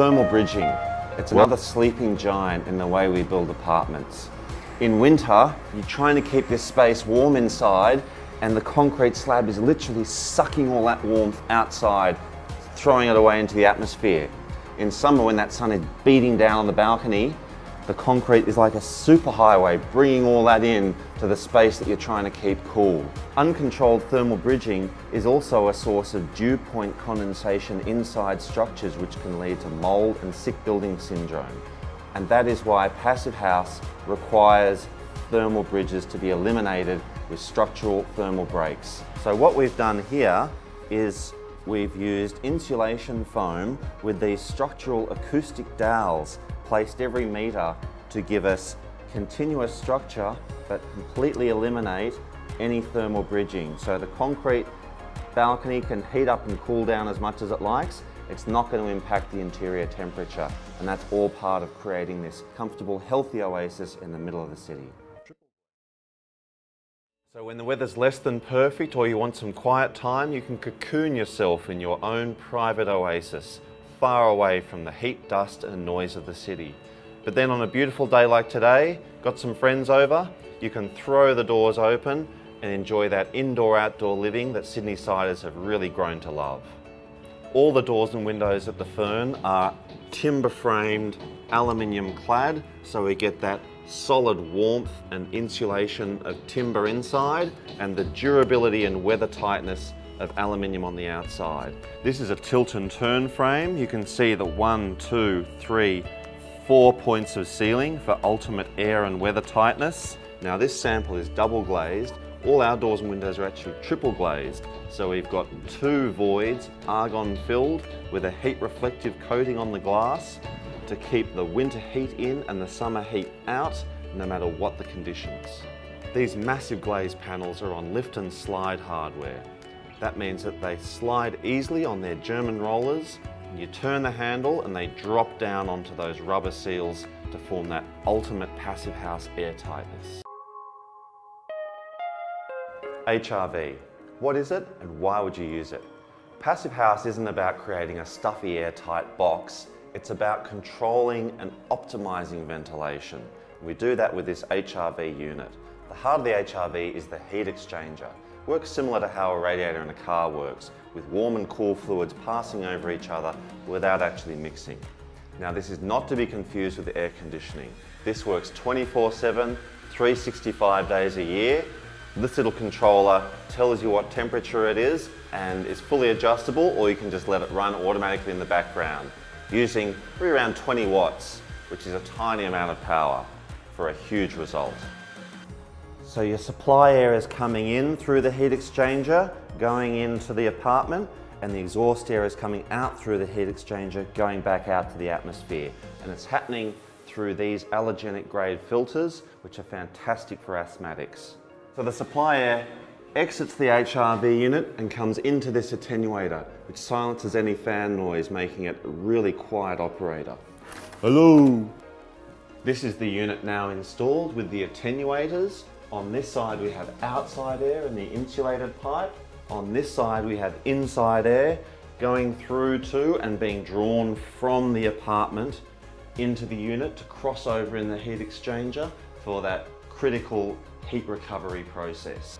Thermal bridging. It's another sleeping giant in the way we build apartments. In winter, you're trying to keep this space warm inside and the concrete slab is literally sucking all that warmth outside, throwing it away into the atmosphere. In summer, when that sun is beating down on the balcony, the concrete is like a superhighway, bringing all that in to the space that you're trying to keep cool. Uncontrolled thermal bridging is also a source of dew point condensation inside structures which can lead to mold and sick building syndrome. And that is why Passive House requires thermal bridges to be eliminated with structural thermal breaks. So what we've done here is we've used insulation foam with these structural acoustic dowels placed every metre to give us continuous structure but completely eliminate any thermal bridging. So the concrete balcony can heat up and cool down as much as it likes. It's not going to impact the interior temperature and that's all part of creating this comfortable, healthy oasis in the middle of the city. So when the weather's less than perfect or you want some quiet time, you can cocoon yourself in your own private oasis, far away from the heat, dust and noise of the city. But then on a beautiful day like today, got some friends over, you can throw the doors open and enjoy that indoor-outdoor living that Sydney siders have really grown to love. All the doors and windows at the Fern are timber framed, aluminium clad, so we get that solid warmth and insulation of timber inside and the durability and weather tightness of aluminium on the outside. This is a tilt and turn frame. You can see the one, two, three, four points of sealing for ultimate air and weather tightness. Now this sample is double glazed. All our doors and windows are actually triple glazed. So we've got two voids, argon filled, with a heat reflective coating on the glass to keep the winter heat in and the summer heat out, no matter what the conditions. These massive glazed panels are on lift and slide hardware. That means that they slide easily on their German rollers, you turn the handle and they drop down onto those rubber seals to form that ultimate passive house airtightness. HRV. What is it and why would you use it? Passive House isn't about creating a stuffy airtight box, it's about controlling and optimizing ventilation. We do that with this HRV unit. The heart of the HRV is the heat exchanger. It works similar to how a radiator in a car works, with warm and cool fluids passing over each other without actually mixing. Now this is not to be confused with air conditioning. This works 24-7, 365 days a year. This little controller tells you what temperature it is and is fully adjustable or you can just let it run automatically in the background using around 20 watts, which is a tiny amount of power for a huge result. So your supply air is coming in through the heat exchanger, going into the apartment, and the exhaust air is coming out through the heat exchanger, going back out to the atmosphere. And it's happening through these allergenic grade filters, which are fantastic for asthmatics. So the supply air exits the HRV unit and comes into this attenuator, which silences any fan noise, making it a really quiet operator. Hello! This is the unit now installed with the attenuators. On this side we have outside air and the insulated pipe. On this side we have inside air going through to and being drawn from the apartment into the unit to cross over in the heat exchanger for that critical heat recovery process.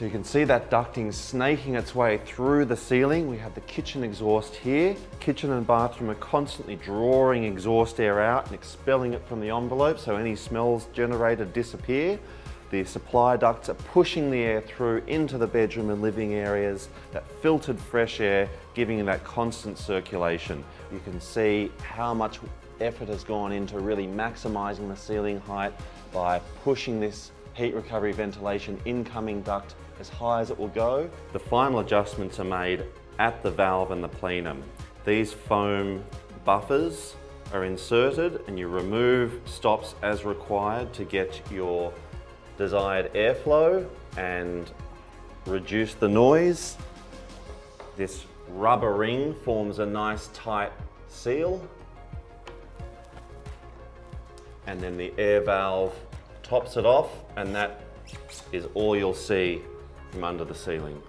So you can see that ducting snaking its way through the ceiling. We have the kitchen exhaust here. Kitchen and bathroom are constantly drawing exhaust air out and expelling it from the envelope so any smells generated disappear. The supply ducts are pushing the air through into the bedroom and living areas, that filtered fresh air, giving that constant circulation. You can see how much effort has gone into really maximizing the ceiling height by pushing this heat recovery ventilation incoming duct as high as it will go. The final adjustments are made at the valve and the plenum. These foam buffers are inserted and you remove stops as required to get your desired airflow and reduce the noise. This rubber ring forms a nice tight seal. And then the air valve tops it off and that is all you'll see from under the ceiling.